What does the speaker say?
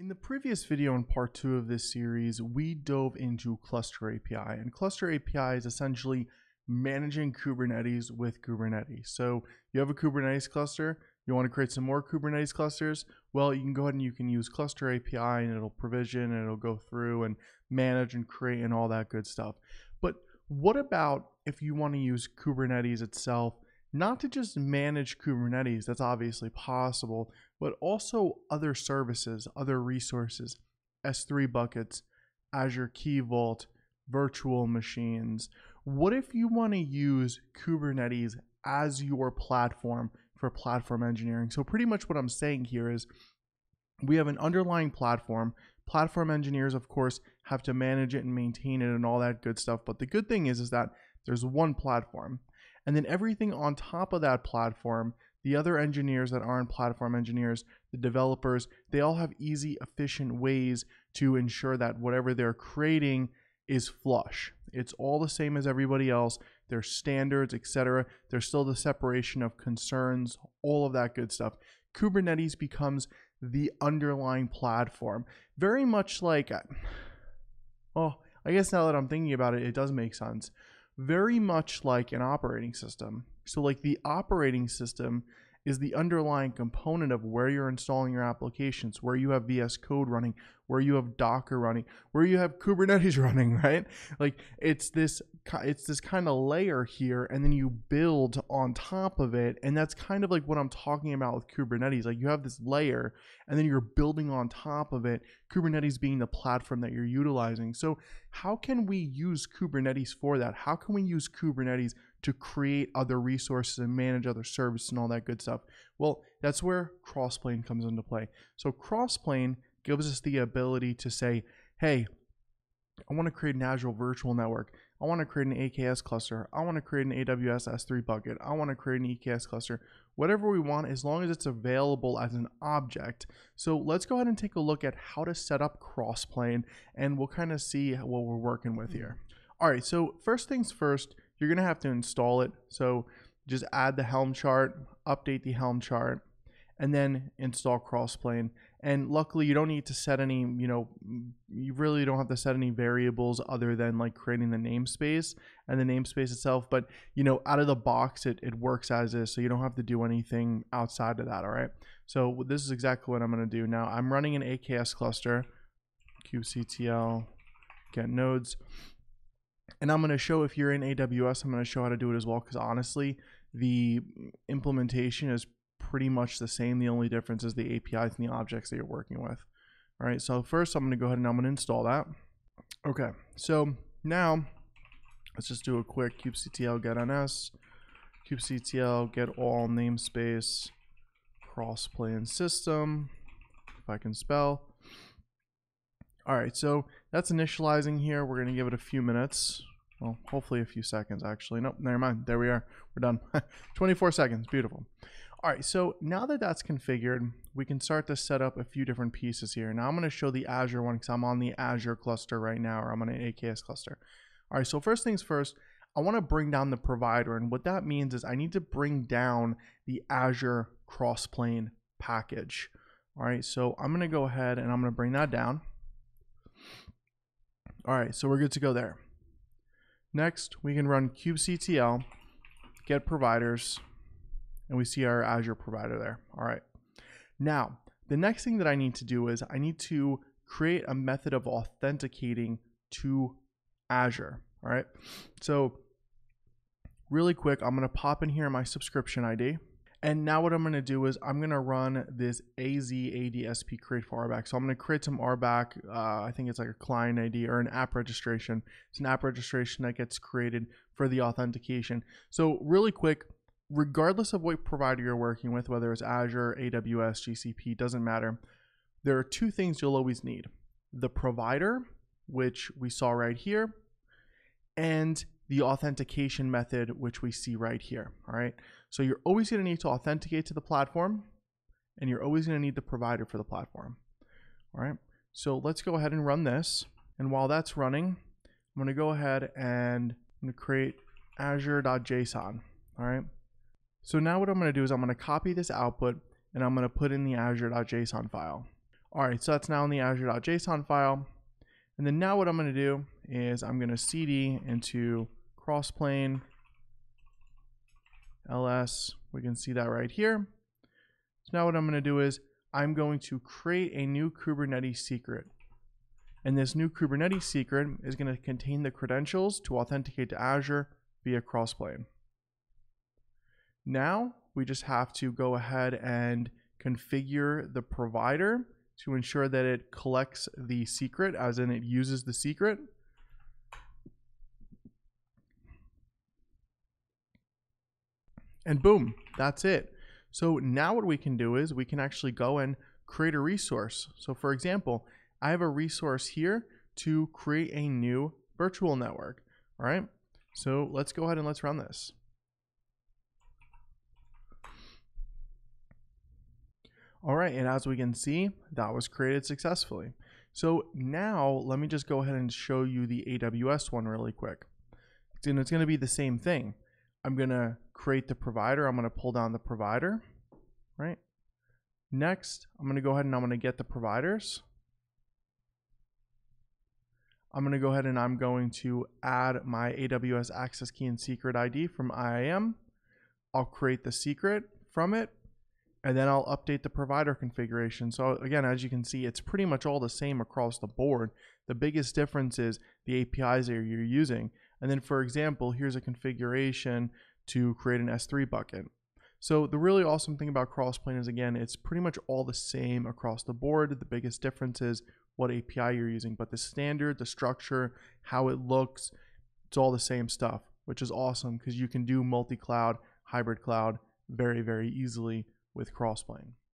In the previous video in part two of this series, we dove into Cluster API and Cluster API is essentially managing Kubernetes with Kubernetes. So you have a Kubernetes cluster, you want to create some more Kubernetes clusters, well, you can go ahead and you can use Cluster API and it'll provision and it'll go through and manage and create and all that good stuff. But what about if you want to use Kubernetes itself not to just manage Kubernetes, that's obviously possible, but also other services, other resources, S3 buckets, Azure Key Vault, virtual machines. What if you want to use Kubernetes as your platform for platform engineering? So, pretty much what I'm saying here is we have an underlying platform. Platform engineers, of course, have to manage it and maintain it and all that good stuff. But the good thing is, is that there's one platform. And then everything on top of that platform, the other engineers that aren't platform engineers, the developers, they all have easy, efficient ways to ensure that whatever they're creating is flush. It's all the same as everybody else. There's standards, etc. There's still the separation of concerns, all of that good stuff. Kubernetes becomes the underlying platform. Very much like, oh, I guess now that I'm thinking about it, it does make sense very much like an operating system. So, like the operating system is the underlying component of where you're installing your applications, where you have VS Code running, where you have Docker running, where you have Kubernetes running, right? Like it's this it's this kind of layer here and then you build on top of it and that's kind of like what I'm talking about with Kubernetes. Like you have this layer and then you're building on top of it, Kubernetes being the platform that you're utilizing. So, how can we use Kubernetes for that? How can we use Kubernetes to create other resources and manage other services and all that good stuff. Well, that's where Crossplane comes into play. So Crossplane gives us the ability to say, hey, I want to create an Azure virtual network. I want to create an AKS cluster. I want to create an AWS S3 bucket. I want to create an EKS cluster. Whatever we want, as long as it's available as an object. So let's go ahead and take a look at how to set up Crossplane and we'll kind of see what we're working with here. Hmm. All right, so first things first, you're going to have to install it. So just add the Helm chart, update the Helm chart, and then install Crossplane. And luckily, you don't need to set any, you know, mm, you really don't have to set any variables other than like creating the namespace and the namespace itself. But, you know, out of the box, it, it works as is. So you don't have to do anything outside of that. All right. So this is exactly what I'm going to do. Now, I'm running an AKS cluster, kubectl, get nodes. And I'm going to show if you're in AWS, I'm going to show how to do it as well because honestly, the implementation is pretty much the same. The only difference is the APIs and the objects that you're working with. All right, so first I'm going to go ahead and I'm going to install that. Okay, so now let's just do a quick kubectl get ns, kubectl get all namespace, crossplane system, if I can spell. All right, so that's initializing here. We're going to give it a few minutes. Well, hopefully a few seconds, actually. Nope, never mind. There we are. We're done. 24 seconds. Beautiful. All right, so now that that's configured, we can start to set up a few different pieces here. Now I'm going to show the Azure one because I'm on the Azure cluster right now, or I'm on an AKS cluster. All right, so first things first, I want to bring down the provider. And what that means is I need to bring down the Azure Crossplane package. All right, so I'm going to go ahead and I'm going to bring that down. All right, so we're good to go there. Next, we can run kubectl, get providers, and we see our Azure provider there. All right. Now, the next thing that I need to do is I need to create a method of authenticating to Azure. All right. So, really quick, I'm going to pop in here my subscription ID. And now what I'm going to do is I'm going to run this AZADSP create for RBAC. So I'm going to create some RBAC. Uh, I think it's like a client ID or an app registration. It's an app registration that gets created for the authentication. So really quick, regardless of what provider you're working with, whether it's Azure, AWS, GCP, doesn't matter. There are two things you'll always need. The provider, which we saw right here, and the authentication method, which we see right here. All right. So you're always going to need to authenticate to the platform and you're always going to need the provider for the platform. All right. So let's go ahead and run this. And while that's running, I'm going to go ahead and I'm to create azure.json. All right. So now what I'm going to do is I'm going to copy this output and I'm going to put in the azure.json file. All right, so that's now in the azure.json file. And then now what I'm going to do is I'm going to cd into crossplane ls. We can see that right here. So now what I'm going to do is I'm going to create a new Kubernetes secret. And this new Kubernetes secret is going to contain the credentials to authenticate to Azure via Crossplane. Now we just have to go ahead and configure the provider to ensure that it collects the secret, as in it uses the secret. And boom, that's it. So now what we can do is we can actually go and create a resource. So for example, I have a resource here to create a new virtual network. All right. So let's go ahead and let's run this. All right, and as we can see, that was created successfully. So now let me just go ahead and show you the AWS one really quick. And it's going to be the same thing. I'm going to create the provider. I'm going to pull down the provider, right? Next, I'm going to go ahead and I'm going to get the providers. I'm going to go ahead and I'm going to add my AWS access key and secret ID from IAM. I'll create the secret from it and then I'll update the provider configuration. So again, as you can see, it's pretty much all the same across the board. The biggest difference is the APIs that you're using. And then for example, here's a configuration to create an S3 bucket. So the really awesome thing about Crossplane is again, it's pretty much all the same across the board. The biggest difference is what API you're using, but the standard, the structure, how it looks, it's all the same stuff, which is awesome because you can do multi-cloud, hybrid cloud very, very easily with Crossplane.